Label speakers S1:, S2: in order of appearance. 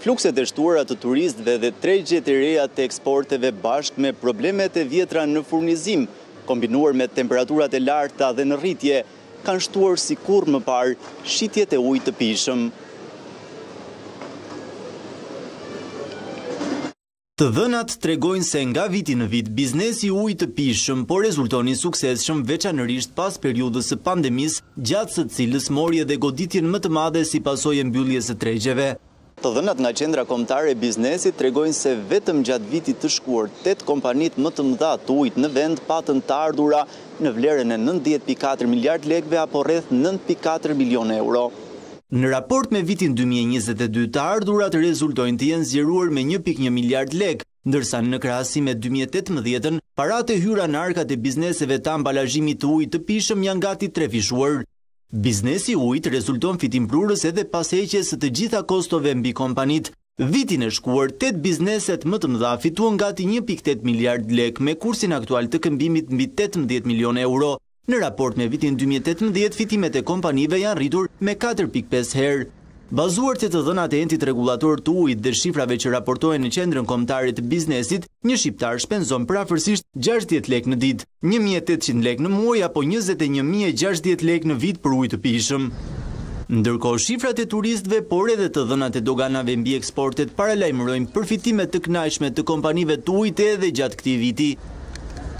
S1: Flukset e shtuara të turistëve dhe tregjet e reja të eksporteve bashkë me problemet e vjetra në furnizim, kombinuar me temperaturat e larta dhe në rritje, kanë shtuar si kurrë më parë shitjet e ujit të pijshëm. Të dhënat tregojnë se nga viti në vit biznesi i ujit të pijshëm po rezulton i suksesshëm veçanërisht pas periudhës së pandemisë gjatë së cilës mori edhe goditjen më të madhe si pasojë e mbylljes së tregjeve. Të dhënat nga Qendra Kombëtare e Biznesit tregojnë se vetëm gjatë vitit të shkuar tetë kompanitë më të mëdha të ujit në vend patën të ardhura në vlerën e nëntë pikë katër miliardë lekëve apo rreth nëntë pikë katër milionë euro. Në raport me vitin dy mijë e njëzet e dy, të ardhurat rezultojnë të jenë zgjeruar me një pikë një miliard lekë, ndërsa në krahasim me dy mijë e tetëmbëdhjetën, paratë e hyra në arkat e bizneseve të ambalazhimit të ujit të pijshëm janë gati trefishuar. Biznesi i ujit rezulton fitimprurës edhe pas heqjes së të gjitha kostove mbi kompanitë, Vitin e shkuar, tetë bizneset më të mëdha fituan gati një pikë tetë miliardë lekë me kursin aktual të këmbimit mbi tetëmbëdhjetë milionë euro. Në raport me vitin dy mijë e tetëmbëdhjetë, fitimet e kompanive janë rritur me katër pikë pesë herë. Bazuar te të dhënat e Entit Rregullator të Ujit dhe shifrave që raportohen në Qendrën Kombëtare të Biznesit, një shqiptar shpenzon përafërsisht gjashtëdhjetë lekë në ditë. Një mijë e tetëqind lekë në muaj apo njëzet e një mijë e gjashtëdhjetë lekë në vit për ujë të pijshëm. Ndërkohë shifrat e turistëve, por edhe të dhënat e doganave mbi eksportet paralajmërojnë përfitime të kënaqshme të kompanive të ujit edhe gjatë këtij viti.